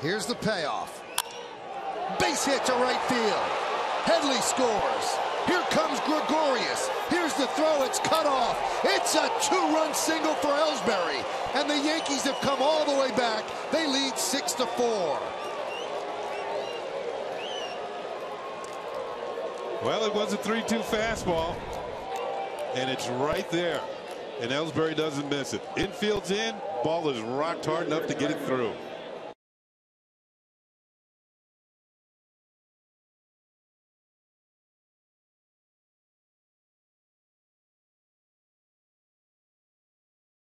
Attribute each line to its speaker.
Speaker 1: Here's the payoff. Base hit to right field. Headley scores. Here comes Gregorius. Here's the throw. It's cut off. It's a two-run single for Ellsbury. And the Yankees have come all the way back. They lead 6 to four.
Speaker 2: Well, it was a 3-2 fastball. And it's right there. And Ellsbury doesn't miss it. Infield's in. Ball is rocked hard enough to get it through.